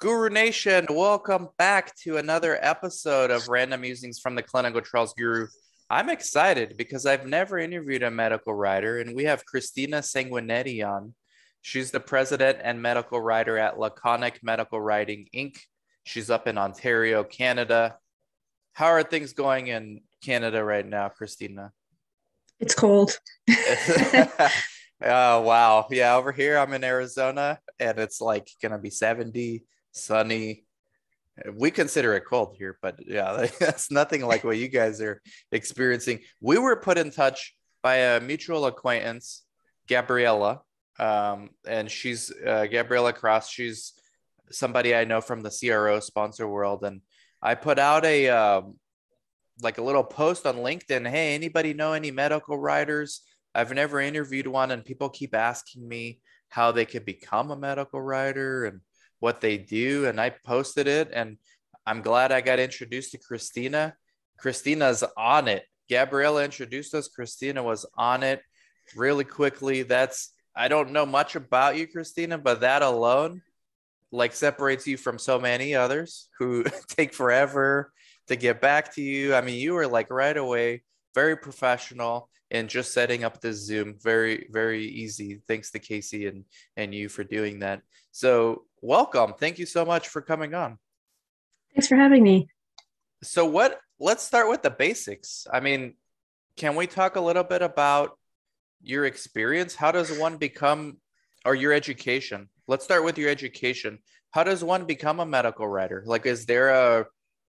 Guru Nation, welcome back to another episode of Random Musings from the Clinical Trials Guru. I'm excited because I've never interviewed a medical writer, and we have Christina Sanguinetti on. She's the president and medical writer at Laconic Medical Writing Inc. She's up in Ontario, Canada. How are things going in Canada right now, Christina? It's cold. oh wow. Yeah, over here I'm in Arizona and it's like gonna be 70, sunny. We consider it cold here, but yeah, that's nothing like what you guys are experiencing. We were put in touch by a mutual acquaintance, Gabriella, um, and she's uh, Gabriella Cross. She's somebody I know from the CRO sponsor world, and I put out a um, like a little post on LinkedIn. Hey, anybody know any medical writers? I've never interviewed one, and people keep asking me how they could become a medical writer and what they do. And I posted it, and I'm glad I got introduced to Christina. Christina's on it. Gabriella introduced us. Christina was on it really quickly. That's I don't know much about you, Christina, but that alone like separates you from so many others who take forever to get back to you. I mean, you were like right away, very professional and just setting up this Zoom. Very, very easy. Thanks to Casey and and you for doing that. So welcome. Thank you so much for coming on. Thanks for having me. So what let's start with the basics. I mean, can we talk a little bit about your experience? How does one become or your education? Let's start with your education. How does one become a medical writer? Like is there a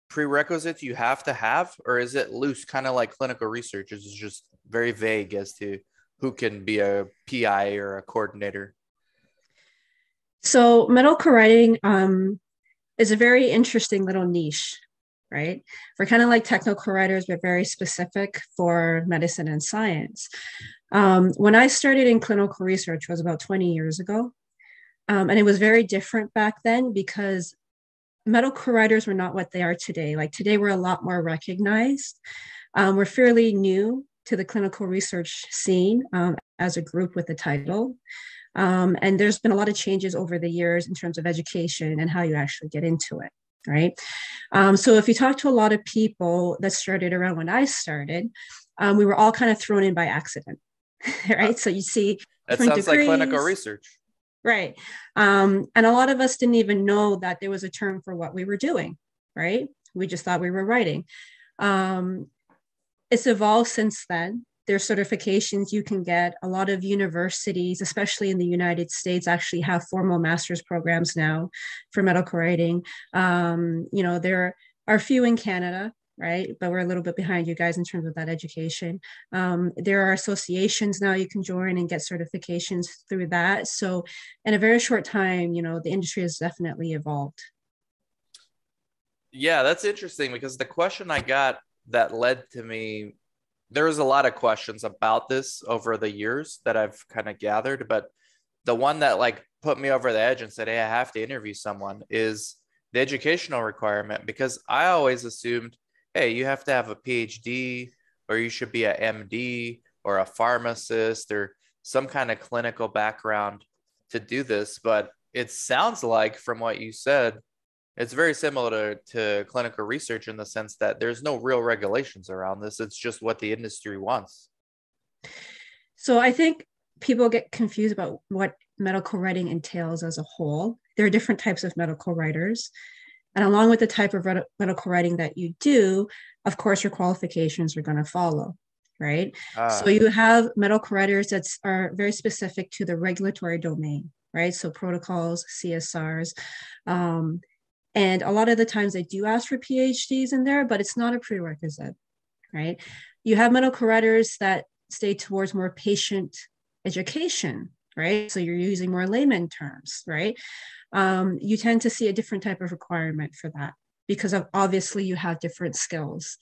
prerequisites you have to have or is it loose kind of like clinical research is it just very vague as to who can be a pi or a coordinator so medical writing um, is a very interesting little niche right we're kind of like technical writers but very specific for medicine and science um, when i started in clinical research was about 20 years ago um, and it was very different back then because medical writers were not what they are today. Like today, we're a lot more recognized. Um, we're fairly new to the clinical research scene um, as a group with the title. Um, and there's been a lot of changes over the years in terms of education and how you actually get into it, right? Um, so if you talk to a lot of people that started around when I started, um, we were all kind of thrown in by accident, right? So you see, that sounds degrees, like clinical research. Right. Um, and a lot of us didn't even know that there was a term for what we were doing, right? We just thought we were writing. Um, it's evolved since then. There's certifications you can get. A lot of universities, especially in the United States, actually have formal master's programs now for medical writing. Um, you know, there are few in Canada right? But we're a little bit behind you guys in terms of that education. Um, there are associations now you can join and get certifications through that. So, in a very short time, you know, the industry has definitely evolved. Yeah, that's interesting because the question I got that led to me, there was a lot of questions about this over the years that I've kind of gathered, but the one that like put me over the edge and said, Hey, I have to interview someone is the educational requirement because I always assumed hey, you have to have a PhD or you should be a MD or a pharmacist or some kind of clinical background to do this. But it sounds like, from what you said, it's very similar to, to clinical research in the sense that there's no real regulations around this. It's just what the industry wants. So I think people get confused about what medical writing entails as a whole. There are different types of medical writers. And along with the type of medical writing that you do, of course, your qualifications are going to follow, right? Uh, so you have medical writers that are very specific to the regulatory domain, right? So protocols, CSRs. Um, and a lot of the times they do ask for PhDs in there, but it's not a prerequisite, right? You have medical writers that stay towards more patient education, right? So you're using more layman terms, right? um, you tend to see a different type of requirement for that because of obviously you have different skills.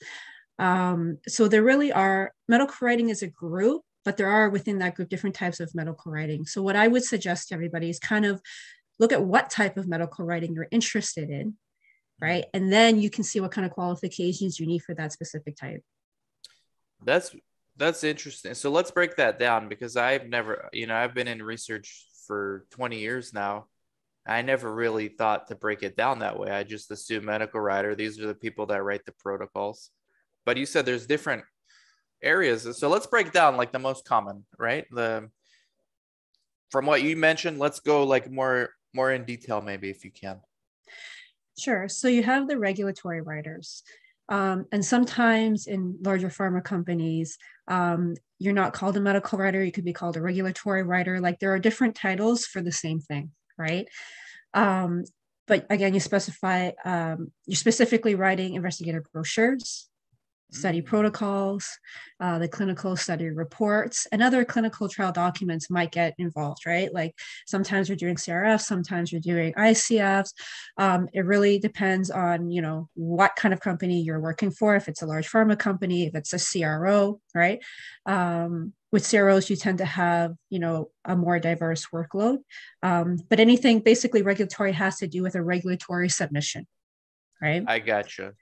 Um, so there really are medical writing as a group, but there are within that group different types of medical writing. So what I would suggest to everybody is kind of look at what type of medical writing you're interested in, mm-hmm. right? And then you can see what kind of qualifications you need for that specific type. That's that's interesting. So let's break that down because I've never, you know, I've been in research for 20 years now I never really thought to break it down that way. I just assume medical writer, these are the people that write the protocols. But you said there's different areas. So let's break down like the most common, right? The from what you mentioned, let's go like more more in detail maybe if you can. Sure. So you have the regulatory writers. Um, and sometimes in larger pharma companies, um, you're not called a medical writer, you could be called a regulatory writer. Like there are different titles for the same thing, right? Um, but again, you specify, um, you're specifically writing investigator brochures, study protocols, uh, the clinical study reports, and other clinical trial documents might get involved, right? Like sometimes we're doing CRFs, sometimes we're doing ICFs. Um, it really depends on, you know, what kind of company you're working for. If it's a large pharma company, if it's a CRO, right? Um, with CROs, you tend to have, you know, a more diverse workload. Um, but anything basically regulatory has to do with a regulatory submission, right? I gotcha.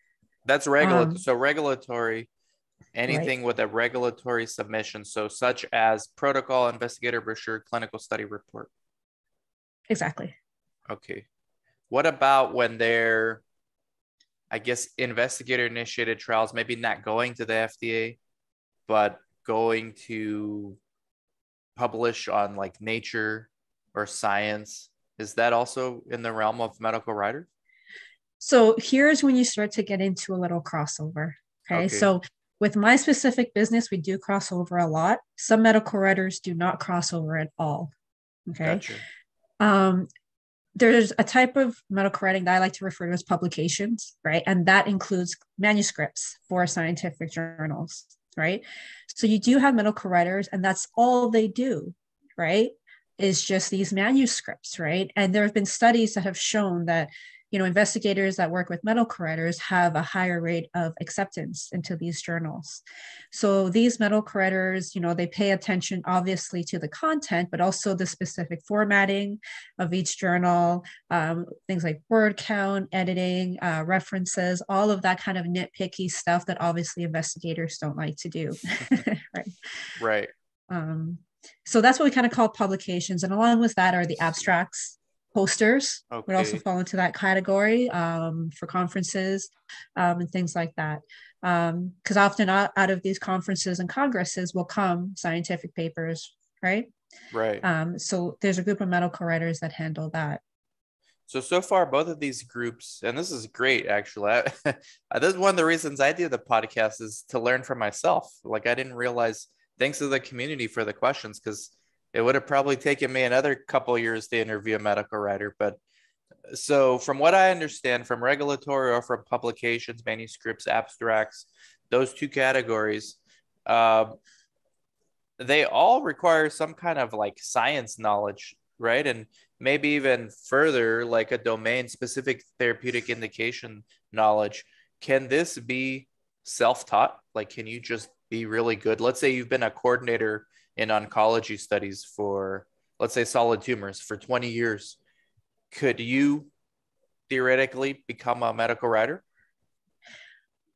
That's regular. Um, so regulatory, anything right. with a regulatory submission. So such as protocol, investigator brochure, clinical study report. Exactly. Okay. What about when they're, I guess, investigator initiated trials, maybe not going to the FDA, but going to publish on like nature or science? Is that also in the realm of medical writers? So here's when you start to get into a little crossover. Okay? okay. So with my specific business, we do crossover a lot. Some medical writers do not crossover at all. Okay. Gotcha. Um, there's a type of medical writing that I like to refer to as publications, right? And that includes manuscripts for scientific journals, right? So you do have medical writers, and that's all they do, right? Is just these manuscripts, right? And there have been studies that have shown that you know, investigators that work with medical writers have a higher rate of acceptance into these journals. So these medical writers, you know, they pay attention obviously to the content, but also the specific formatting of each journal, um, things like word count, editing, uh, references, all of that kind of nitpicky stuff that obviously investigators don't like to do. right. Right. Um, so that's what we kind of call publications. And along with that are the abstracts posters okay. would also fall into that category um, for conferences um, and things like that. Because um, often out, out, of these conferences and congresses will come scientific papers right? Right. Um, so there's a group of medical writers that handle that. So so far both of these groups and this is great actually. I, this is one of the reasons i do the podcast is to learn for myself. Like i didn't realize thanks to the community for the questions because it would have probably taken me another couple years to interview a medical writer but so from what i understand from regulatory or from publications manuscripts abstracts those two categories uh, they all require some kind of like science knowledge right? And maybe even further like a domain specific therapeutic indication knowledge. Can this be self-taught? Like can you just be really good? Let's say you've been a coordinator in oncology studies for, let's say, solid tumors for 20 years, could you theoretically become a medical writer?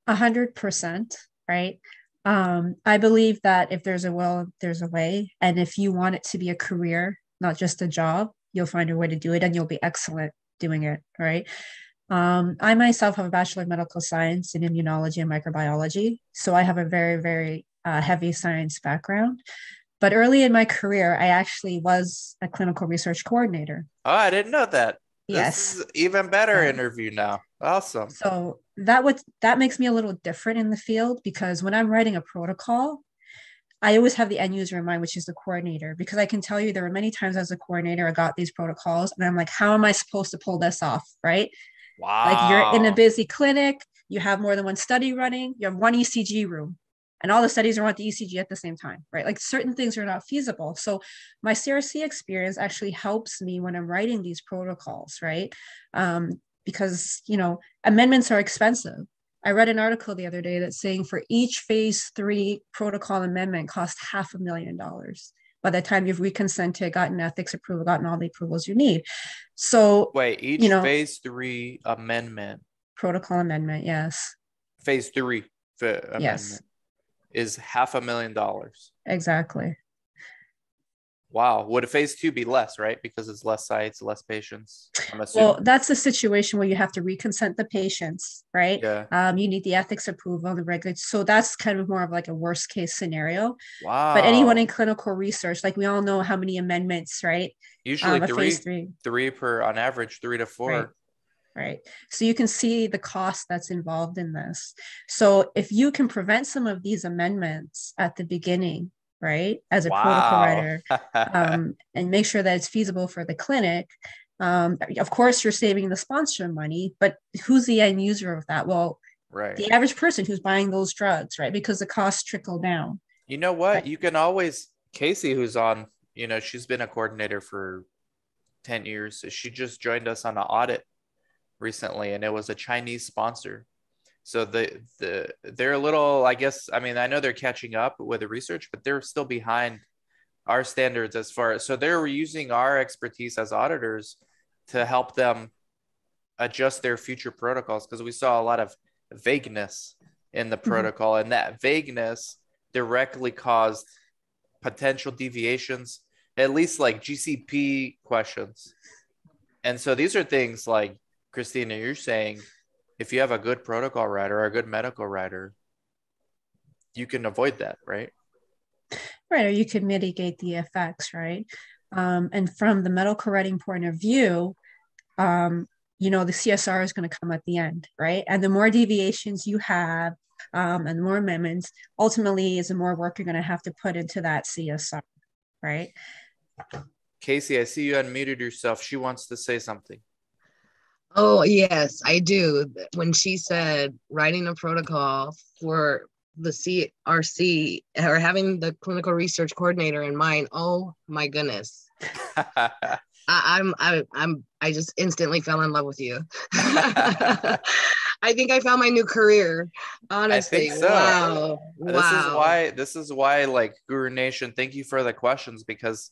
A hundred percent, right? Um, I believe that if there's a will, there's a way. And if you want it to be a career, not just a job, you'll find a way to do it and you'll be excellent doing it, right? Um, I myself have a Bachelor of Medical Science in Immunology and Microbiology. So I have a very, very uh, heavy science background. But early in my career, I actually was a clinical research coordinator. Oh, I didn't know that. Yes. even better yeah. interview now. Awesome. So that would that makes me a little different in the field because when I'm writing a protocol, I always have the end user in mind, which is the coordinator, because I can tell you there were many times as a coordinator, I got these protocols and I'm like, how am I supposed to pull this off? Right. Wow. Like you're in a busy clinic, you have more than one study running, you have one ECG room and all the studies are on the ECG at the same time, right? Like certain things are not feasible. So my CRC experience actually helps me when I'm writing these protocols, right? Um, because you know amendments are expensive. I read an article the other day that's saying for each phase three protocol amendment cost half a million dollars by the time you've reconsented, gotten ethics approval, gotten all the approvals you need. So wait, each you know, phase three amendment protocol amendment, yes. Phase three amendment. Is half a million dollars. Exactly. Wow. Would a phase two be less, right? Because it's less sites, less patients. I'm Well, that's a situation where you have to reconsent the patients, right? yeah. Um, you need the ethics approval, the regular. So that's kind of more of like a worst case scenario. Wow. But anyone in clinical research, like we all know how many amendments, right? usually Um, a three, phase three, three per on average, three to four. Right. Right? So you can see the cost that's involved in this. So if you can prevent some of these amendments at the beginning, right, as a protocol writer, um, and make sure that it's feasible for the clinic. Um, of course, you're saving the sponsor money, but who's the end user of that? Well, right. the average person who's buying those drugs, right? Because the costs trickle down. You know what? Right. You can always Casey, who's on, you know, she's been a coordinator for 10 years. She just joined us on an audit recently, and it was a Chinese sponsor. So the the they're a little, I guess, I mean, I know they're catching up with the research, but they're still behind our standards as far as so they're using our expertise as auditors to help them adjust their future protocols because we saw a lot of vagueness in the mm-hmm. protocol and that vagueness directly caused potential deviations at least like gcp questions and so these are things like christina you're saying if you have a good protocol writer or a good medical writer you can avoid that right? Right or you can mitigate the effects right? Um, and from the medical writing point of view um, you know the csr is going to come at the end right? And the more deviations you have um, and more amendments ultimately is the more work you're going to have to put into that csr right? Casey i see you unmuted yourself. She wants to say something Oh, yes, I do. When she said writing a protocol for the CRC or having the clinical research coordinator in mind, oh my goodness. I, I'm I, I'm I just instantly fell in love with you. I think I found my new career. Honestly, I think so. wow, this wow. is why this is why like guru nation thank you for the questions because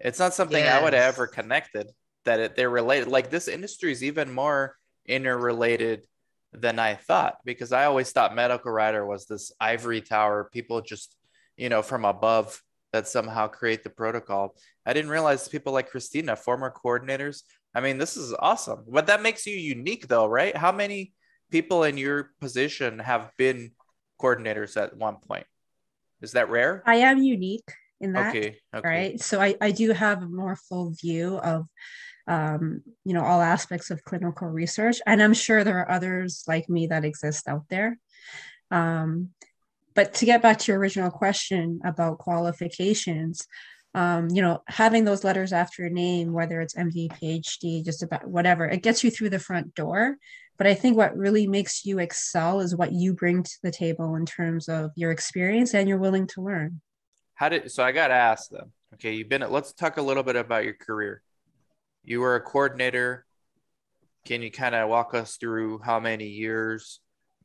it's not something i would have ever connected that it, they're related like this industry is even more interrelated than i thought because i always thought medical writer was this ivory tower people just you know from above that somehow create the protocol. I didn't realize people like christina former coordinators i mean this is awesome. But that makes you unique though right? How many people in your position have been coordinators at one point? Is that rare? I am unique in that okay okay. right? So I, I do have a more full view of um, you know all aspects of clinical research. And i'm sure there are others like me that exist out there. Um, but to get back to your original question about qualifications um, you know having those letters after your name whether it's md phd just about whatever it gets you through the front door. But i think what really makes you excel is what you bring to the table in terms of your experience and you're willing to learn. How did so i got asked ask them okay you've been let's talk a little bit about your career you were a coordinator can you kind of walk us through how many years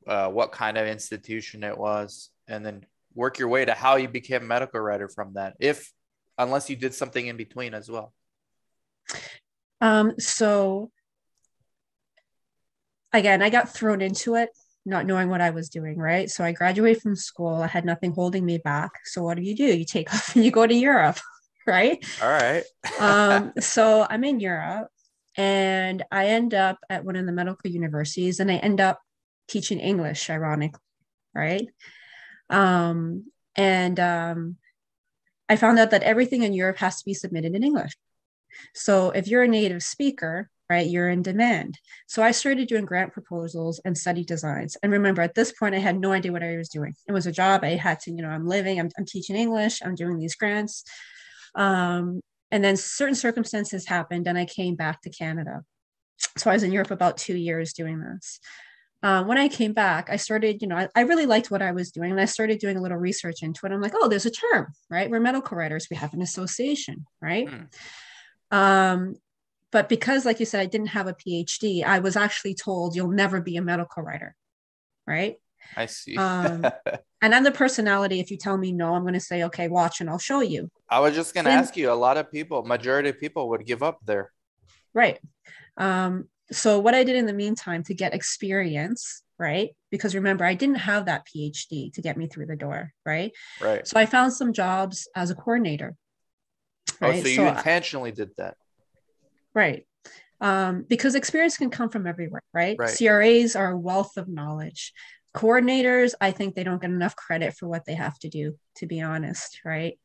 uh, what kind of institution it was and then work your way to how you became a medical writer from that if unless you did something in between as well Um, so again, I got thrown into it, not knowing what I was doing, right? So I graduated from school. I had nothing holding me back. So what do you do? You take off and you go to Europe, right? all right Um, so I'm in Europe and I end up at one of the medical universities and I end up teaching English, ironically, right? Um, and um, I found out that everything in Europe has to be submitted in English. So if you're a native speaker, right, you're in demand. So I started doing grant proposals and study designs. And remember, at this point, I had no idea what I was doing. It was a job. I had to, you know, I'm living, I'm, I'm teaching English, I'm doing these grants. Um, and then certain circumstances happened and I came back to Canada. So I was in Europe about two years doing this. Um, when I came back, I started, you know, I, I really liked what I was doing and I started doing a little research into it. I'm like, oh, there's a term, right? We're medical writers, we have an association, right? Hmm. Um, but because, like you said, I didn't have a PhD, I was actually told you'll never be a medical writer, right? I see Um, And I'm the personality. If you tell me no, I'm going to say, okay, watch and I'll show you. i was just going to ask you a lot of people majority of people would give up there Right. Um, so what I did in the meantime to get experience, right? Because remember, I didn't have that PhD to get me through the door, right? right So I found some jobs as a coordinator. Right. Oh, so you so intentionally I, did that. Right. Um, because experience can come from everywhere, right? right? CRAs are a wealth of knowledge. Coordinators, I think they don't get enough credit for what they have to do, to be honest, right?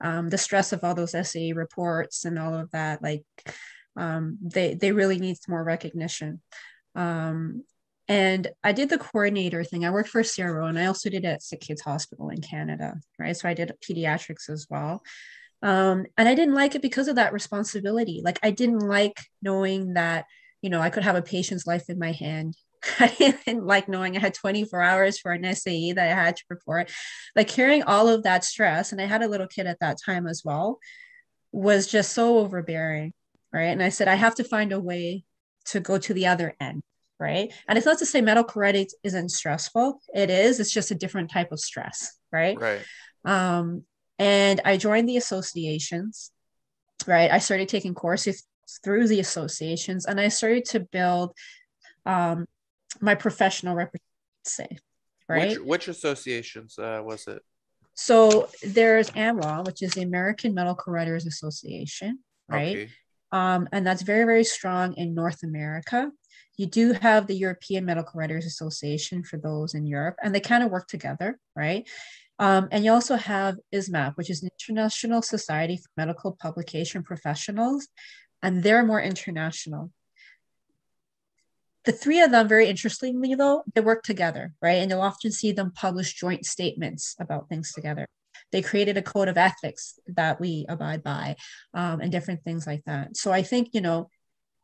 Um, the stress of all those SAE reports and all of that, like um, they they really need more recognition. Um, and I did the coordinator thing. I worked for CRO and I also did it at Sick Kids Hospital in Canada, right? So I did pediatrics as well. Um, and I didn't like it because of that responsibility. Like I didn't like knowing that, you know, I could have a patient's life in my hand. I didn't like knowing I had 24 hours for an SAE that I had to report. Like carrying all of that stress, and I had a little kid at that time as well, was just so overbearing. Right. And I said, I have to find a way to go to the other end right? And it's not to say medical isn't stressful. It is. It's just a different type of stress, right? Right. Um, and I joined the associations, right? I started taking courses through the associations, and I started to build um, my professional reputation. Say, right? Which, which associations uh, was it? So there's AMWA, which is the American Medical Writers Association, right? Okay. Um, and that's very, very strong in North America. You do have the European Medical Writers Association for those in Europe, and they kind of work together, right? Um, and you also have ISMAP, which is International Society for Medical Publication Professionals, and they're more international. The three of them, very interestingly, though, they work together, right? And you'll often see them publish joint statements about things together. They created a code of ethics that we abide by um, and different things like that. So I think, you know,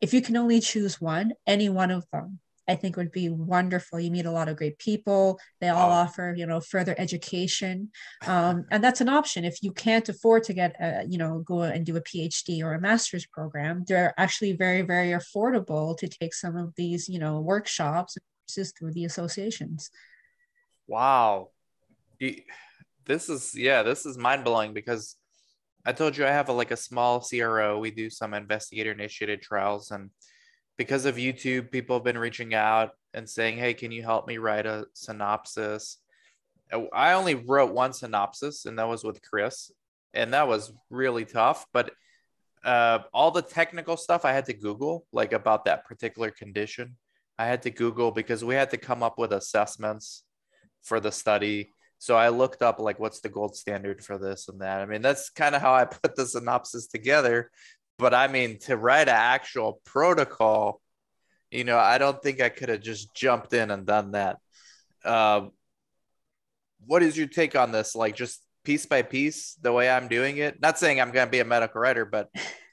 if you can only choose one, any one of them, I think would be wonderful. You meet a lot of great people. They all wow. offer, you know, further education, um, and that's an option. If you can't afford to get, a, you know, go and do a PhD or a master's program, they're actually very, very affordable to take some of these, you know, workshops through the associations. Wow, this is yeah, this is mind blowing because I told you I have a, like a small CRO. We do some investigator initiated trials, and because of YouTube, people have been reaching out and saying, "Hey, can you help me write a synopsis?" Uh, I only wrote one synopsis, and that was with Chris, and that was really tough. But uh, all the technical stuff I had to Google, like about that particular condition. I had to Google because we had to come up with assessments for the study so I looked up like what's the gold standard for this and that. I mean, that's kind of how I put the synopsis together. But I mean, to write an actual protocol, you know, I don't think I could have just jumped in and done that. Uh, what is your take on this? Like just piece by piece, the way I'm doing it? Not saying I'm going to be a medical writer, but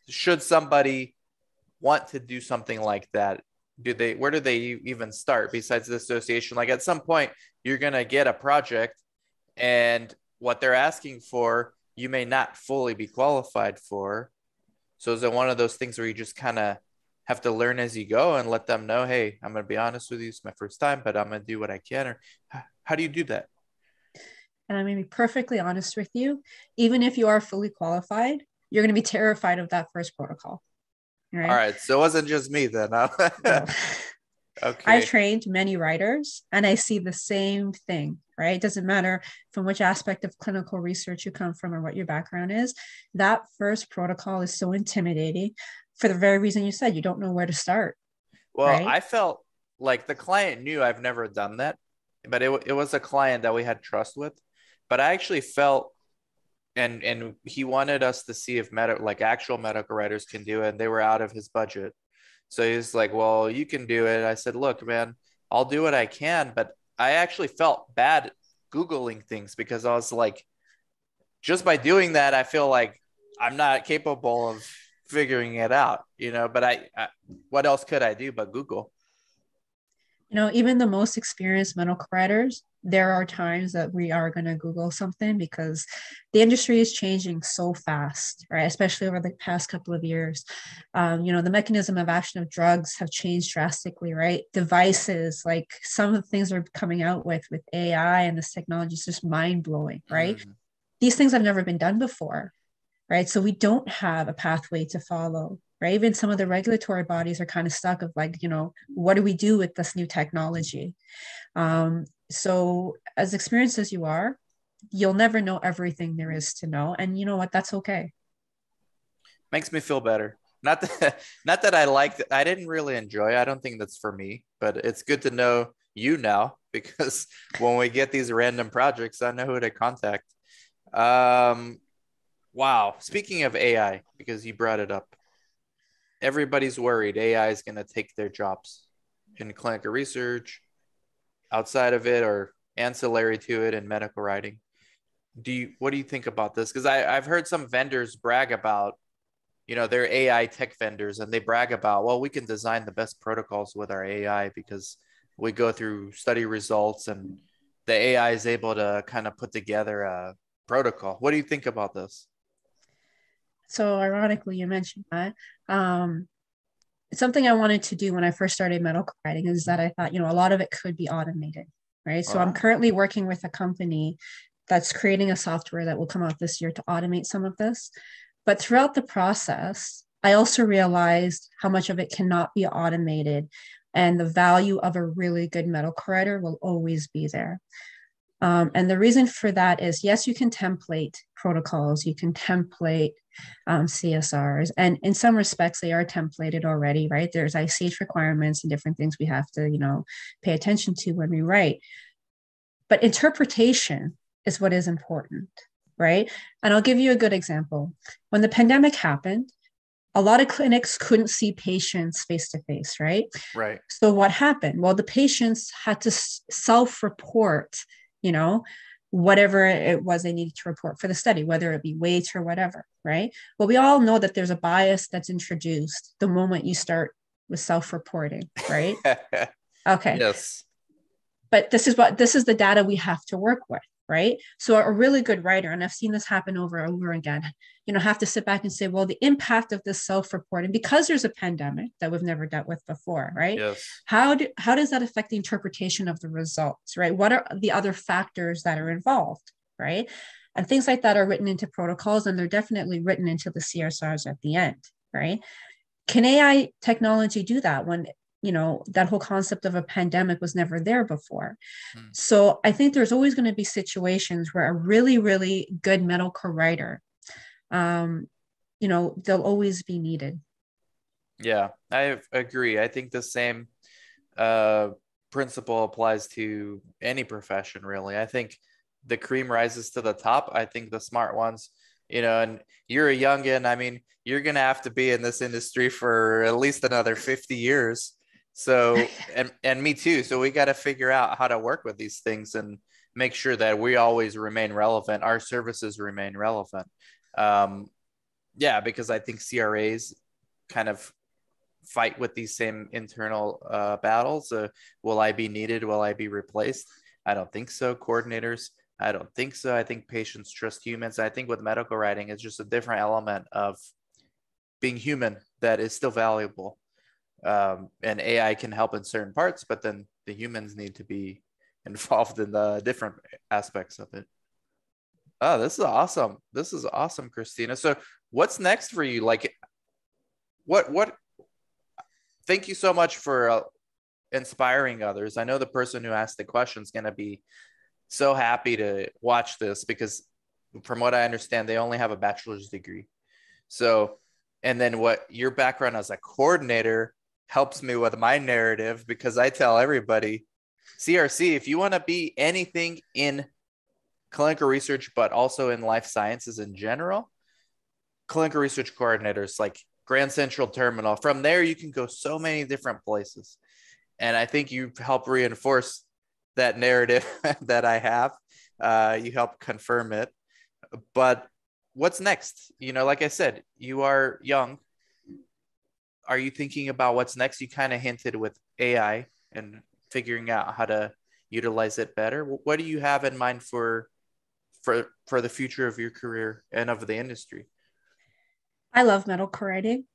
should somebody want to do something like that? Do they, where do they even start besides the association? Like at some point, you're going to get a project and what they're asking for you may not fully be qualified for so is it one of those things where you just kind of have to learn as you go and let them know hey i'm going to be honest with you it's my first time but i'm going to do what i can or how do you do that and i'm going to be perfectly honest with you even if you are fully qualified you're going to be terrified of that first protocol right? all right so it wasn't just me then no. okay i've trained many writers and i see the same thing right? It doesn't matter from which aspect of clinical research you come from or what your background is. That first protocol is so intimidating for the very reason you said you don't know where to start. Well, right? I felt like the client knew I've never done that, but it, it was a client that we had trust with. But I actually felt and and he wanted us to see if med- like actual medical writers can do it and they were out of his budget so he's like well you can do it i said look man i'll do what i can but I actually felt bad Googling things because I was like, just by doing that, I feel like I'm not capable of figuring it out, you know. But I, I what else could I do but Google? You know, even the most experienced medical writers, there are times that we are going to Google something because the industry is changing so fast, right? Especially over the past couple of years. Um, you know, the mechanism of action of drugs have changed drastically, right? Devices, like some of the things are coming out with with AI and this technology is just mind blowing, right? Mm-hmm. These things have never been done before, right? So we don't have a pathway to follow right? Even some of the regulatory bodies are kind of stuck of like, you know, what do we do with this new technology? Um, so as experienced as you are, you'll never know everything there is to know. And you know what? That's okay. makes me feel better. Not that not that I like I didn't really enjoy. I don't think that's for me, but it's good to know you now because when we get these random projects, I know who to contact. Um wow. Speaking of AI, because you brought it up, everybody's worried AI is gonna take their jobs in clinical research, outside of it or ancillary to it in medical writing. Do you what do you think about this? Because I've heard some vendors brag about you know they're ai tech vendors and they brag about well we can design the best protocols with our ai because we go through study results and the ai is able to kind of put together a protocol what do you think about this so ironically you mentioned that. Um, something i wanted to do when i first started medical writing is that i thought you know a lot of it could be automated right? So i'm currently working with a company that's creating a software that will come out this year to automate some of this. But throughout the process, I also realized how much of it cannot be automated, and the value of a really good medical writer will always be there. Um, and the reason for that is yes, you can template protocols, you can template um, CSRs, and in some respects, they are templated already, right? There's ICH requirements and different things we have to, you know, pay attention to when we write. But interpretation is what is important right? And I'll give you a good example. When the pandemic happened, a lot of clinics couldn't see patients face to face, right? Right. So what happened? Well, the patients had to self report, you know, whatever it was they needed to report for the study, whether it be weight or whatever, right? Well, we all know that there's a bias that's introduced the moment you start with self reporting, right? okay. Yes. But this is what this is the data we have to work with, right? So a really good writer, and I've seen this happen over and over again, you know, have to sit back and say, well, the impact of this self-reporting, because there's a pandemic that we've never dealt with before, right? Yes. How do how does that affect the interpretation of the results, right? What are the other factors that are involved, right? And things like that are written into protocols, and they're definitely written into the CSRs at the end, right? Can AI technology do that when you know that whole concept of a pandemic was never there before. Hmm. so i think there's always going to be situations where a really really good medical writer um you know they'll always be needed. Yeah i agree. I think the same uh principle applies to any profession really. I think the cream rises to the top. I think the smart ones you know and you're a youngin i mean you're gonna have to be in this industry for at least another 50 years so and and me too. So we got to figure out how to work with these things and make sure that we always remain relevant. Our services remain relevant. Um, yeah, because I think CRAs kind of fight with these same internal uh, battles. Uh, will I be needed? Will I be replaced? I don't think so. Coordinators, I don't think so. I think patients trust humans. I think with medical writing, it's just a different element of being human that is still valuable um, and AI can help in certain parts, but then the humans need to be involved in the different aspects of it. Oh, this is awesome. This is awesome, Christina. So what's next for you? Like what, what, thank you so much for uh, inspiring others. I know the person who asked the question is going to be so happy to watch this because from what I understand, they only have a bachelor's degree. So, and then what your background as a coordinator helps me with my narrative because I tell everybody CRC, if you want to be anything in clinical research, but also in life sciences in general, clinical research coordinators like Grand Central Terminal. From there, you can go so many different places. And I think you help reinforce that narrative that I have. Uh, you help confirm it. But what's next? You know, like I said, you are young are you thinking about what's next? You kind of hinted with AI and figuring out how to utilize it better. What do you have in mind for for for the future of your career and of the industry? I love medical writing.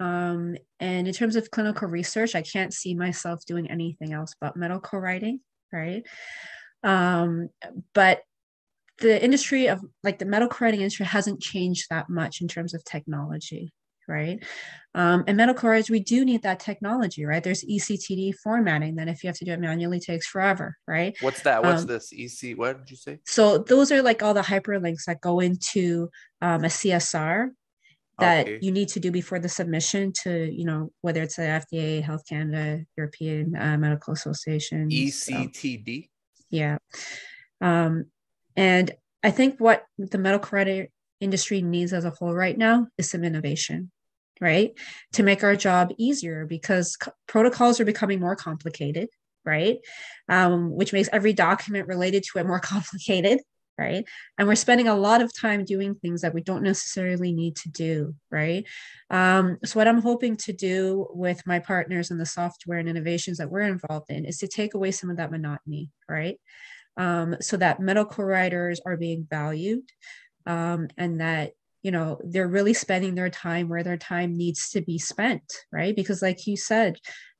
Um, and in terms of clinical research, I can't see myself doing anything else but medical writing, right? Um, but the industry of like the medical writing industry hasn't changed that much in terms of technology right? Um, and medical writers, we do need that technology, right? There's ECTD formatting that if you have to do it manually takes forever, right? What's that? What's um, this? EC, what did you say? So those are like all the hyperlinks that go into um, a CSR. that Okay. you need to do before the submission to, you know, whether it's the FDA, Health Canada, European uh, Medical Association. E so- ECTD. yeah. Um, and I think what the medical writing industry needs as a whole right now is some innovation, right? To make our job easier because protocols are becoming more complicated, right? Um, which makes every document related to it more complicated, right? And we're spending a lot of time doing things that we don't necessarily need to do, right? Um, so, what I'm hoping to do with my partners in the software and innovations that we're involved in is to take away some of that monotony, right? Um, so that medical writers are being valued um, and that you know they're really spending their time where their time needs to be spent right because like you said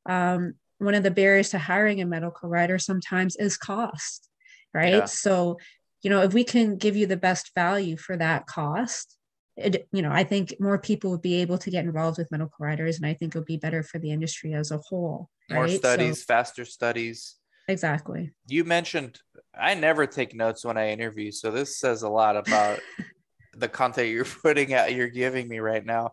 um, one of the barriers to hiring a medical writer sometimes is cost right Yeah. so you know if we can give you the best value for that cost it, you know i think more people would be able to get involved with medical writers and i think it would be better for the industry as a whole More right? So- studies, faster studies. exactly You mentioned I never take notes when I interview, so this says a lot about the content you're putting out, you're giving me right now.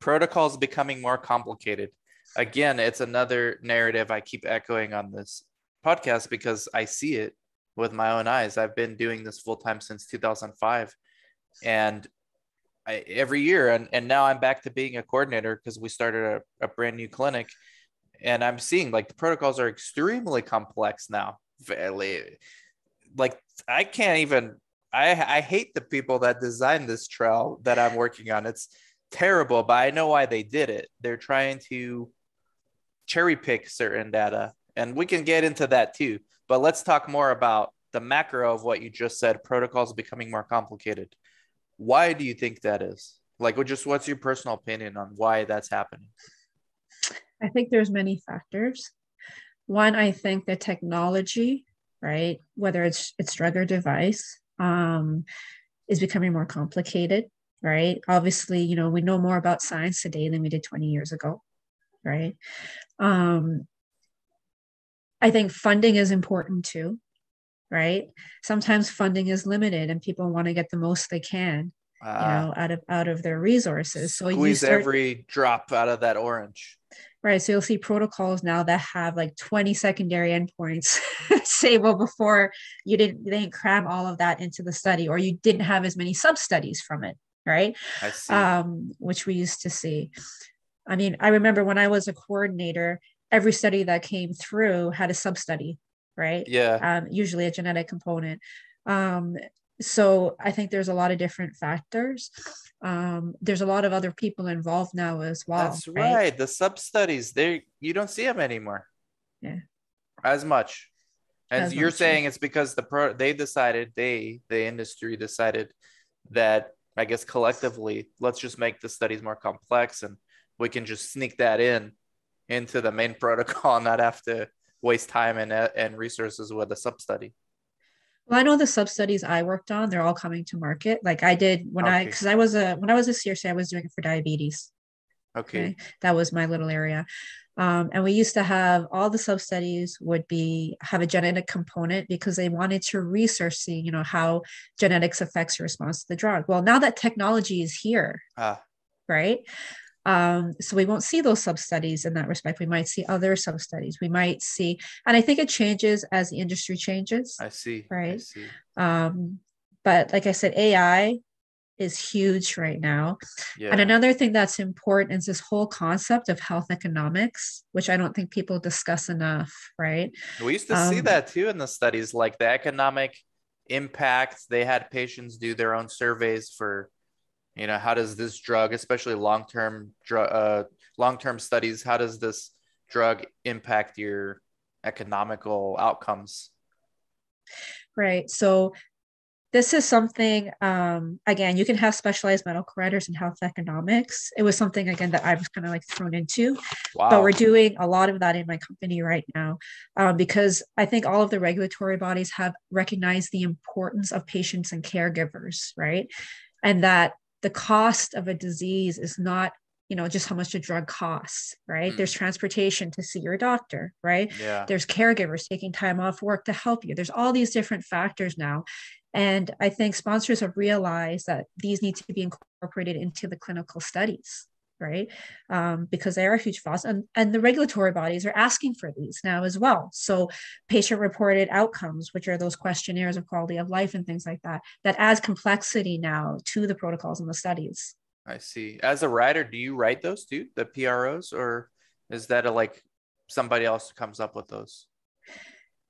Protocols becoming more complicated. Again, it's another narrative I keep echoing on this podcast because I see it with my own eyes. I've been doing this full time since 2005, and I, every year, and, and now I'm back to being a coordinator because we started a, a brand new clinic, and I'm seeing like the protocols are extremely complex now. Fairly, like I can't even. I I hate the people that designed this trail that I'm working on. It's terrible, but I know why they did it. They're trying to cherry pick certain data, and we can get into that too. But let's talk more about the macro of what you just said. Protocols becoming more complicated. Why do you think that is? Like, just what's your personal opinion on why that's happening? I think there's many factors. One, I think the technology, right, whether it's it's drug or device, um, is becoming more complicated, right? Obviously, you know, we know more about science today than we did 20 years ago, right? Um, I think funding is important too, right? Sometimes funding is limited and people want to get the most they can, you Uh, know, out of out of their resources. So you squeeze start every drop out of that orange. Right. So you'll see protocols now that have like 20 secondary endpoints. Say, well, before you didn't they didn't cram all of that into the study, or you didn't have as many sub studies from it, right? I see. Um, which we used to see. I mean, I remember when I was a coordinator, every study that came through had a sub study, right? yeah. um, usually a genetic component. Um, so I think there's a lot of different factors. Um, there's a lot of other people involved now as well. That's right. The sub studies, they you don't see them anymore. Yeah. As much. And As you're much, saying it's because the pro they decided, they the industry decided that I guess collectively, let's just make the studies more complex and we can just sneak that in into the main protocol and not have to waste time and and resources with a sub study. Well, I know the sub studies I worked on, they're all coming to market. Like I did when I, because I was a, when I was a CRC, I was doing it for diabetes. Okay. Okay. That was my little area. Um, and we used to have all the sub studies would be have a genetic component because they wanted to research, see, you know, how genetics affects your response to the drug. Well, now that technology is here, Ah, right? Um, so we won't see those sub studies in that respect. We might see other sub studies. We might see, and I think it changes as the industry changes. I see. I Right. see. Um, but like I said, AI is huge right now. Yeah. And another thing that's important is this whole concept of health economics, which I don't think people discuss enough, right? We used to see Um, that too in the studies, like the economic impact. They had patients do their own surveys for, you know, how does this drug, especially long-term drug, uh, long-term studies, how does this drug impact your economical outcomes? Right. So this is something um again you can have specialized medical writers in health economics it was something again that i was kind of like thrown into Wow. but we're doing a lot of that in my company right now um, because i think all of the regulatory bodies have recognized the importance of patients and caregivers right and that the cost of a disease is not you know just how much a drug costs right? Mm. there's transportation to see your doctor right? Yeah. there's caregivers taking time off work to help you. There's all these different factors now. And i think sponsors have realized that these need to be incorporated into the clinical studies right? Um, because they are a huge fuss and, and the regulatory bodies are asking for these now as well. So patient reported outcomes which are those questionnaires of quality of life and things like that that adds complexity now to the protocols and the studies. I see. As a writer do you write those too the pros or is that a, like somebody else comes up with those?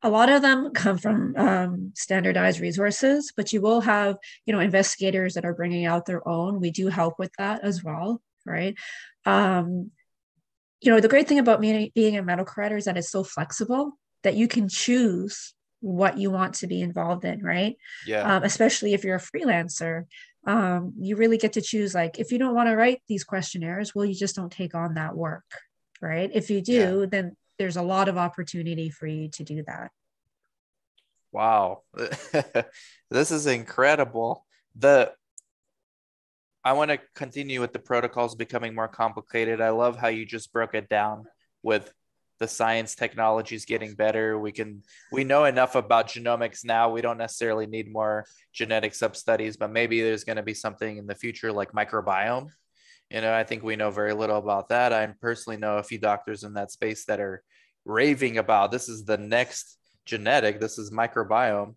A lot of them come from um, standardized resources but you will have you know investigators that are bringing out their own. We do help with that as well right? Um, you know, the great thing about being, being a medical writer is that it's so flexible that you can choose what you want to be involved in, right? Yeah. Um, especially if you're a freelancer, um, you really get to choose. Like, if you don't want to write these questionnaires, well, you just don't take on that work, right? If you do, yeah. then there's a lot of opportunity for you to do that. Wow, this is incredible. The I want to continue with the protocols becoming more complicated. I love how you just broke it down with the science technologies getting better. We can we know enough about genomics now. We don't necessarily need more genetic sub studies, but maybe there's going to be something in the future like microbiome. You know, I think we know very little about that. I personally know a few doctors in that space that are raving about this is the next genetic, this is microbiome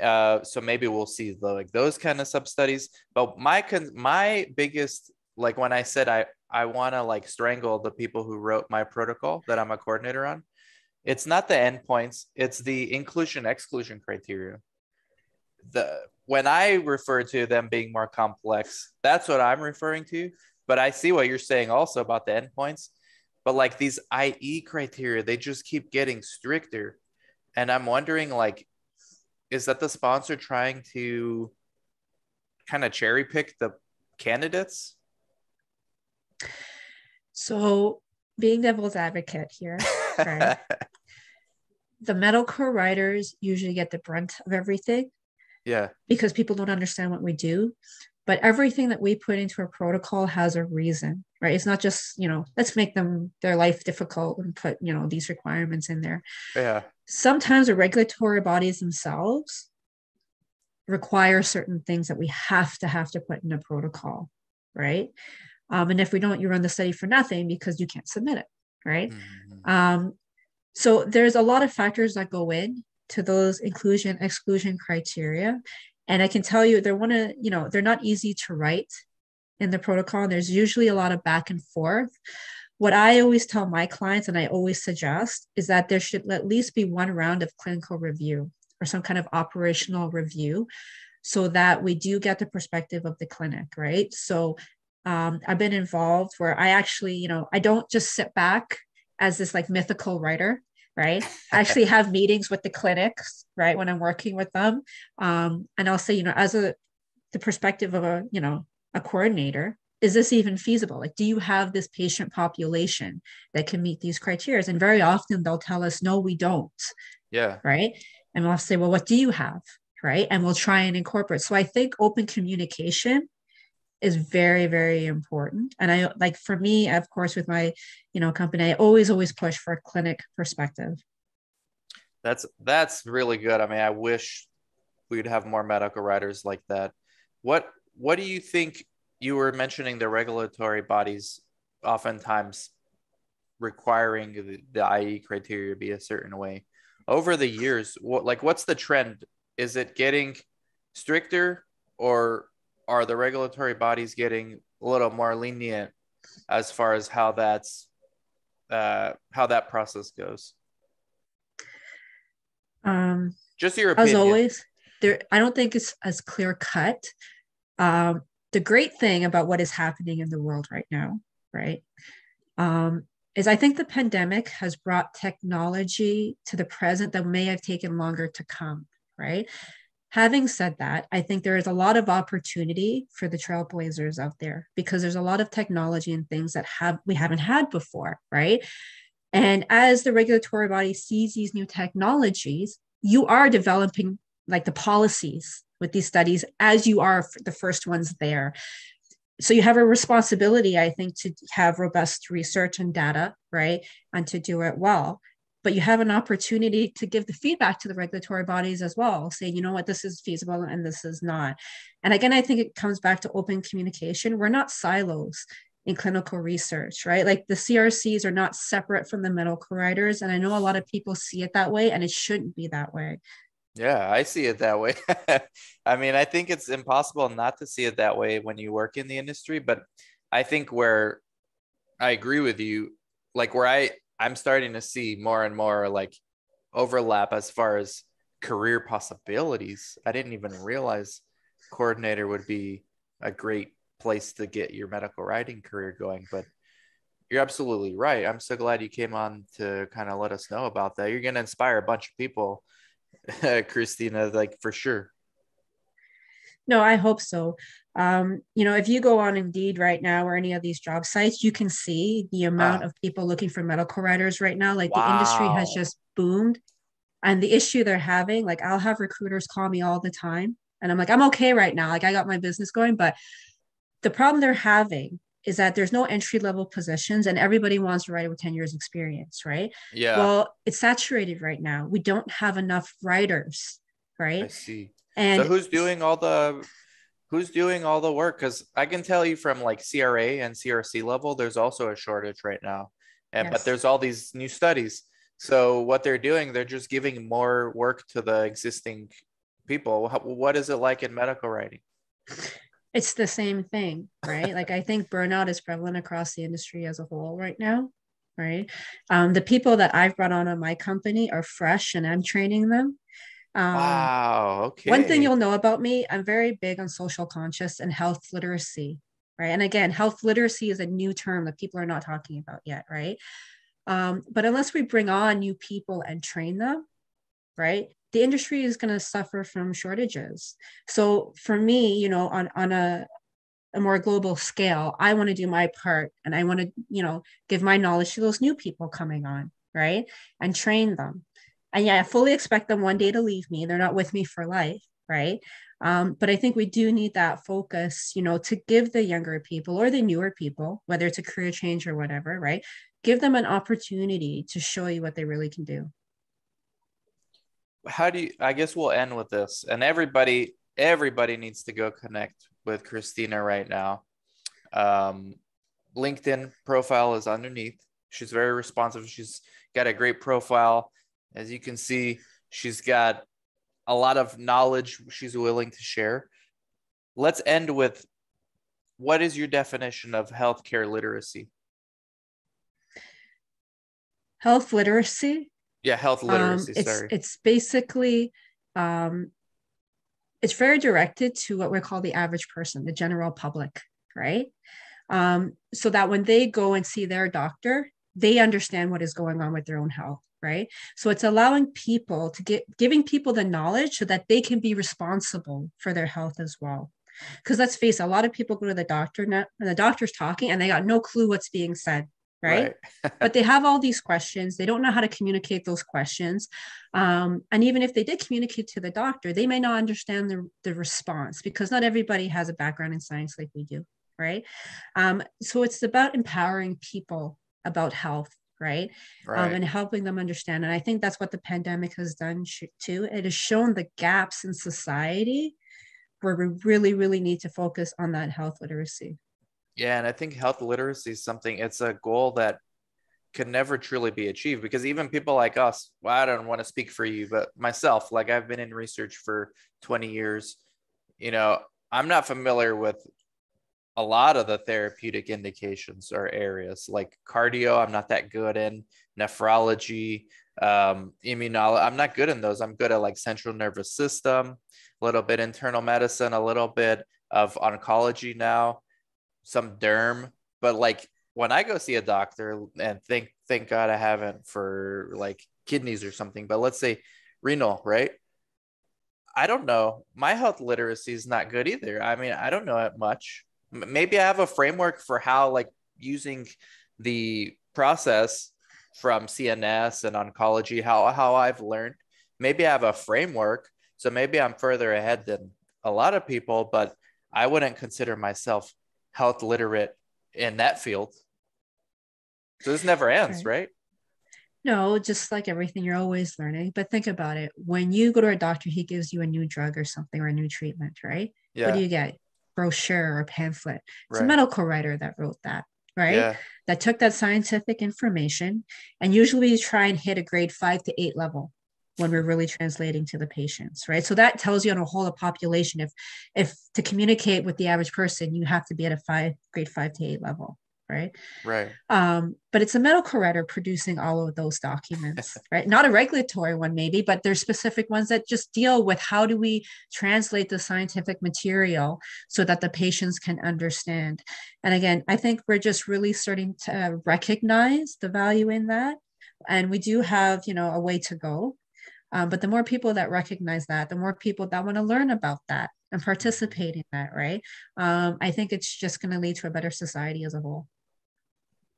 uh, so maybe we'll see the, like those kind of sub studies. But my con- my biggest like when I said I I want to like strangle the people who wrote my protocol that I'm a coordinator on. It's not the endpoints; it's the inclusion exclusion criteria. The when I refer to them being more complex, that's what I'm referring to. But I see what you're saying also about the endpoints. But like these IE criteria, they just keep getting stricter. And I'm wondering, like, is that the sponsor trying to kind of cherry pick the candidates? So, being devil's advocate here, right? the medical writers usually get the brunt of everything. Yeah. Because people don't understand what we do. But everything that we put into a protocol has a reason, right? It's not just, you know, let's make them their life difficult and put, you know, these requirements in there. Yeah sometimes the regulatory bodies themselves require certain things that we have to have to put in a protocol right um, and if we don't you run the study for nothing because you can't submit it right mm-hmm. um, so there's a lot of factors that go in to those inclusion exclusion criteria and i can tell you they're one of you know they're not easy to write in the protocol And there's usually a lot of back and forth what I always tell my clients and I always suggest is that there should at least be one round of clinical review or some kind of operational review so that we do get the perspective of the clinic, right? So um, I've been involved where I actually, you know, I don't just sit back as this like mythical writer, right? I actually have meetings with the clinics, right, when I'm working with them. Um, and I'll say, you know, as a the perspective of a, you know, a coordinator, is this even feasible? Like, do you have this patient population that can meet these criteria? And very often they'll tell us, no, we don't. Yeah. Right. And we'll say, well, what do you have? Right. And we'll try and incorporate. So I think open communication is very, very important. And I like for me, of course, with my, you know, company, I always, always push for a clinic perspective. That's that's really good. I mean, I wish we'd have more medical writers like that. What what do you think you were mentioning the regulatory bodies oftentimes requiring the, the IE criteria be a certain way. Over the years, what like what's the trend? Is it getting stricter or are the regulatory bodies getting a little more lenient as far as how that's uh, how that process goes? Um, Just your opinion. As always, there I don't think it's as clear cut. Um, the great thing about what is happening in the world right now, right, um, is I think the pandemic has brought technology to the present that may have taken longer to come, right? Having said that, I think there is a lot of opportunity for the trailblazers out there because there's a lot of technology and things that have we haven't had before, right? And as the regulatory body sees these new technologies, you are developing like the policies with these studies as you are the first ones there so you have a responsibility i think to have robust research and data right and to do it well but you have an opportunity to give the feedback to the regulatory bodies as well, saying, you know what, this is feasible and this is not. And again, I think it comes back to open communication. We're not silos in clinical research, right? Like the CRCs are not separate from the medical writers. And I know a lot of people see it that way, and it shouldn't be that way. Yeah, I see it that way. I mean, I think it's impossible not to see it that way when you work in the industry, but I think where I agree with you, like where I I'm starting to see more and more like overlap as far as career possibilities. I didn't even realize coordinator would be a great place to get your medical writing career going, but you're absolutely right. I'm so glad you came on to kind of let us know about that. You're going to inspire a bunch of people Christina, like for sure. No, I hope so. Um, you know, if you go on Indeed right now or any of these job sites, you can see the amount uh, of people looking for medical writers right now. Like wow. the industry has just boomed. And the issue they're having, like I'll have recruiters call me all the time. And I'm like, I'm okay right now. Like I got my business going. But the problem they're having is that there's no entry level positions and everybody wants to write with 10 years experience right yeah well it's saturated right now we don't have enough writers right i see and so who's doing all the who's doing all the work because i can tell you from like cra and crc level there's also a shortage right now and yes. but there's all these new studies so what they're doing they're just giving more work to the existing people what is it like in medical writing it's the same thing, right? like I think burnout is prevalent across the industry as a whole right now, right? Um, the people that I've brought on on my company are fresh, and I'm training them. Um, wow. Okay. One thing you'll know about me, I'm very big on social conscious and health literacy, right? And again, health literacy is a new term that people are not talking about yet, right? Um, but unless we bring on new people and train them, right? the industry is going to suffer from shortages. So for me, you know, on on a a more global scale, I want to do my part and I want to, you know, give my knowledge to those new people coming on, right? And train them. And yeah, I fully expect them one day to leave me. They're not with me for life, right? Um, but I think we do need that focus, you know, to give the younger people or the newer people, whether it's a career change or whatever, right? Give them an opportunity to show you what they really can do how do you i guess we'll end with this and everybody everybody needs to go connect with christina right now um, linkedin profile is underneath she's very responsive she's got a great profile as you can see she's got a lot of knowledge she's willing to share let's end with what is your definition of healthcare literacy health literacy yeah, health um, literacy. Um, it's, sorry. It's basically um, it's very directed to what we call the average person, the general public, right? Um, so that when they go and see their doctor, they understand what is going on with their own health, right? So it's allowing people to get giving people the knowledge so that they can be responsible for their health as well. Because let's face it, a lot of people go to the doctor now, and the doctor's talking and they got no clue what's being said right, right. but they have all these questions they don't know how to communicate those questions um, and even if they did communicate to the doctor they may not understand the, the response because not everybody has a background in science like we do right um, so it's about empowering people about health right, right. Um, and helping them understand and i think that's what the pandemic has done too. It has shown the gaps in society where we really really need to focus on that health literacy. Yeah, and I think health literacy is something, it's a goal that can never truly be achieved because even people like us, well, I don't want to speak for you, but myself, like I've been in research for 20 years, you know, I'm not familiar with a lot of the therapeutic indications or areas like cardio. I'm not that good in nephrology, um, immunology. I'm not good in those. I'm good at like central nervous system, a little bit internal medicine, a little bit of oncology now some derm, but like when I go see a doctor and think thank God I haven't for like kidneys or something, but let's say renal, right? I don't know. My health literacy is not good either. I mean, I don't know it much. Maybe I have a framework for how like using the process from CNS and oncology, how how I've learned. Maybe I have a framework, so maybe I'm further ahead than a lot of people, but I wouldn't consider myself health literate in that field. So this never ends, right? right? No, just like everything, you're always learning. But think about it. When you go to a doctor, he gives you a new drug or something or a new treatment, right? Yeah. What do you get? Brochure or pamphlet. It's right. a medical writer that wrote that, right? Yeah. That took that scientific information. And usually we try and hit a grade five to eight level when we're really translating to the patients, right? So that tells you on a whole of population if if to communicate with the average person, you have to be at a five grade five to eight level right? Right. Um, but it's a medical writer producing all of those documents, right? Not a regulatory one, maybe, but there's specific ones that just deal with how do we translate the scientific material so that the patients can understand. And again, I think we're just really starting to recognize the value in that. And we do have, you know, a way to go. Um, but the more people that recognize that, the more people that want to learn about that and participate in that, right? Um, I think it's just going to lead to a better society as a whole.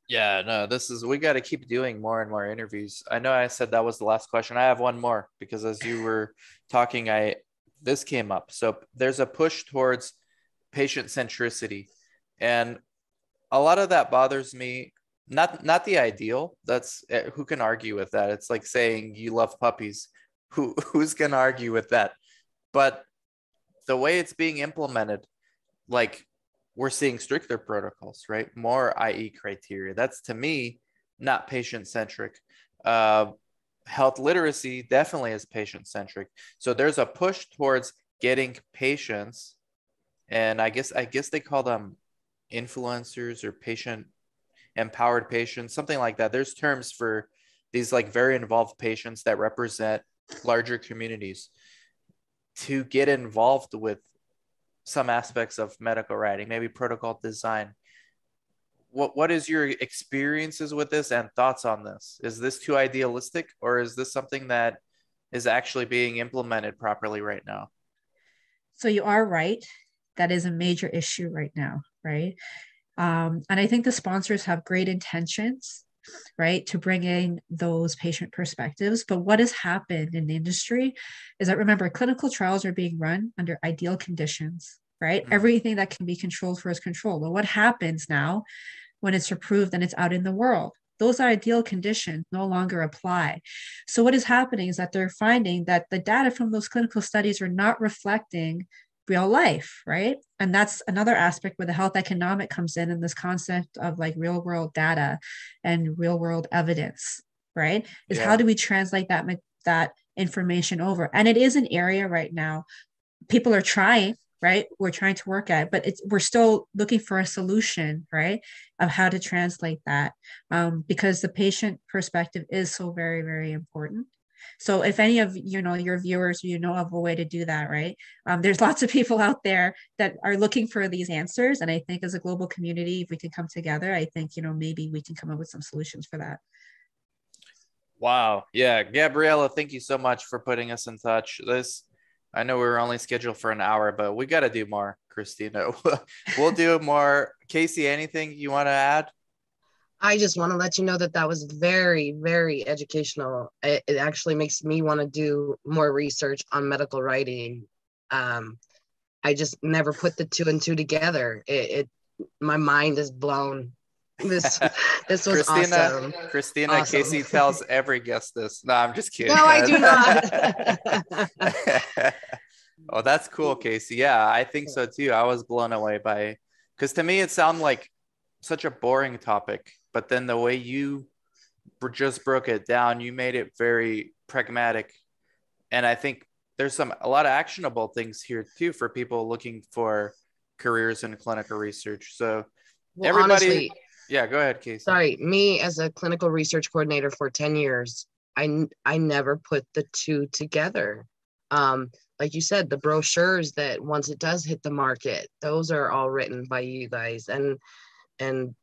Yeah, no, this is we got to keep doing more and more interviews. I know I said that was the last question. I have one more because as you were talking, I this came up. So there's a push towards patient centricity, and a lot of that bothers me. Not not the ideal. That's eh, who can argue with that. It's like saying you love puppies. Who who's gonna argue with that? But the way it's being implemented, like we're seeing stricter protocols, right? More IE criteria. That's to me not patient centric. Uh, health literacy definitely is patient centric. So there's a push towards getting patients, and I guess I guess they call them influencers or patient empowered patients, something like that. There's terms for these like very involved patients that represent larger communities to get involved with some aspects of medical writing, maybe protocol design. What what is your experiences with this and thoughts on this? Is this too idealistic or is this something that is actually being implemented properly right now? So you are right. That is a major issue right now, right? Um, and I think the sponsors have great intentions right, to bring in those patient perspectives. But what has happened in the industry is that remember, clinical trials are being run under ideal conditions, right? Mm-hmm. Everything that can be controlled for is controlled. But what happens now when it's approved and it's out in the world? Those ideal conditions no longer apply. So, what is happening is that they're finding that the data from those clinical studies are not reflecting real life, right? And that's another aspect where the health economic comes in and this concept of like real world data and real world evidence, right? Is yeah. how do we translate that that information over? And it is an area right now people are trying, right? We're trying to work at, it, but it's we're still looking for a solution, right? Of how to translate that, um, because the patient perspective is so very very important. So if any of you know your viewers, you know of a way to do that, right? Um, there's lots of people out there that are looking for these answers, and I think as a global community, if we can come together, I think you know maybe we can come up with some solutions for that. Wow. Yeah, Gabriella, thank you so much for putting us in touch. This I know we were only scheduled for an hour, but we got to do more, Christina. we'll do more. Casey, anything you want to add? I just want to let you know that that was very, very educational. It, it actually makes me want to do more research on medical writing. Um, I just never put the two and two together. It, it my mind is blown. This this was Christina, awesome. Christina awesome. Casey tells every guest this. No, I'm just kidding. No, I do not. oh, that's cool, Casey. Yeah, I think so too. I was blown away by because to me it sounded like such a boring topic but then the way you just broke it down, you made it very pragmatic. And I think there's some a lot of actionable things here too for people looking for careers in clinical research. So well, everybody honestly, yeah, go ahead, Casey. Sorry, me as a clinical research coordinator for 10 years, I I never put the two together. Um, like you said, the brochures that once it does hit the market, those are all written by you guys. And and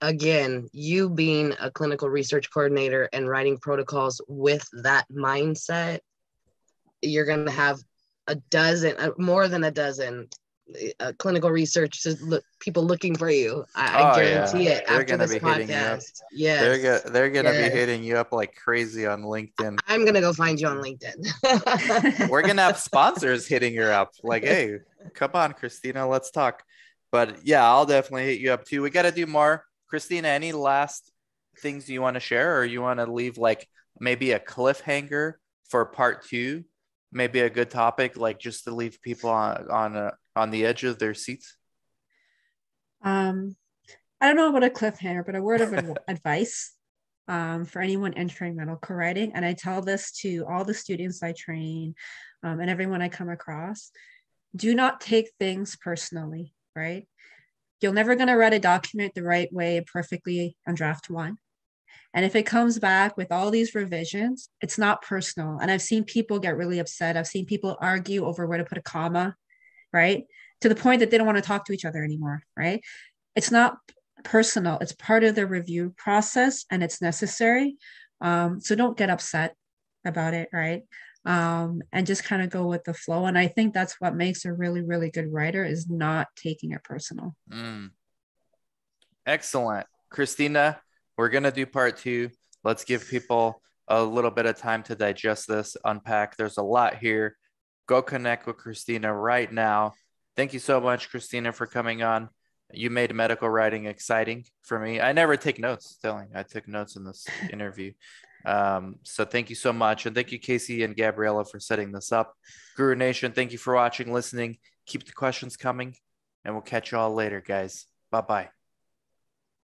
again, you being a clinical research coordinator and writing protocols with that mindset, you're going to have a dozen, uh, more than a dozen uh, clinical research look, people looking for you. I, oh, I guarantee yeah. it. They're after this podcast, yeah, they're gonna they're gonna yes. be hitting you up like crazy on LinkedIn. I'm gonna go find you on LinkedIn. We're gonna have sponsors hitting you up, like, hey, come on, Christina, let's talk. But yeah, I'll definitely hit you up too. We got to do more. Christina, any last things you want to share, or you want to leave like maybe a cliffhanger for part two? Maybe a good topic, like just to leave people on on a, on the edge of their seats. Um, I don't know about a cliffhanger, but a word of advice um, for anyone entering medical writing. And I tell this to all the students I train um, and everyone I come across. Do not take things personally, right? You're never going to write a document the right way perfectly on draft one. And if it comes back with all these revisions, it's not personal. And I've seen people get really upset. I've seen people argue over where to put a comma, right? To the point that they don't want to talk to each other anymore, right? It's not personal, it's part of the review process and it's necessary. Um, so don't get upset about it, right? Um, and just kind of go with the flow. And I think that's what makes a really, really good writer is not taking it personal. Mm. Excellent. Christina, we're going to do part two. Let's give people a little bit of time to digest this, unpack. There's a lot here. Go connect with Christina right now. Thank you so much, Christina, for coming on. You made medical writing exciting for me. I never take notes, telling I took notes in this interview. Um, so thank you so much. And thank you, Casey and Gabriella, for setting this up. Guru Nation, thank you for watching, listening. Keep the questions coming, and we'll catch you all later, guys. Bye bye.